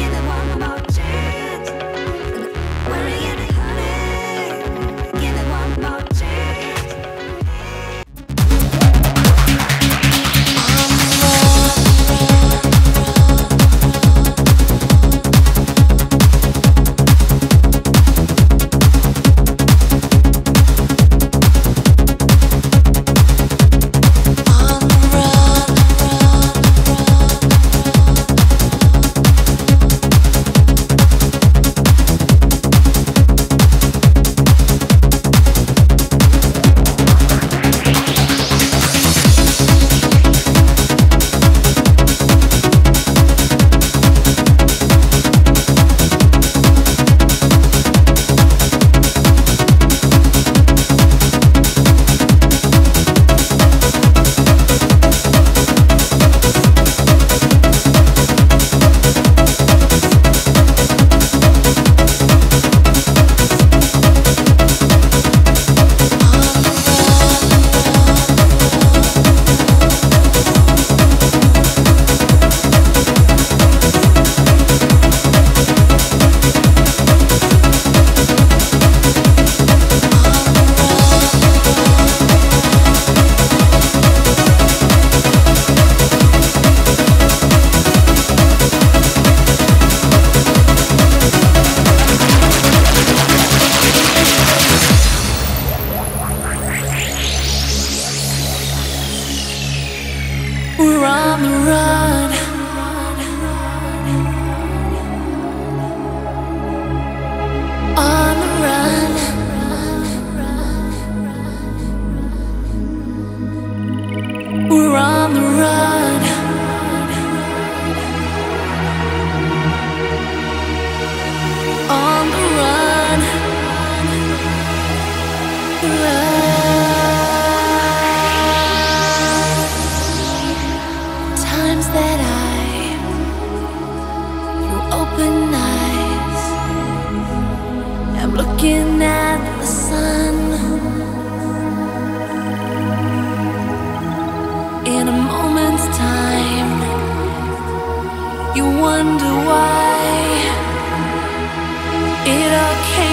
in the looking at the sun in a moment's time. You wonder why it all came.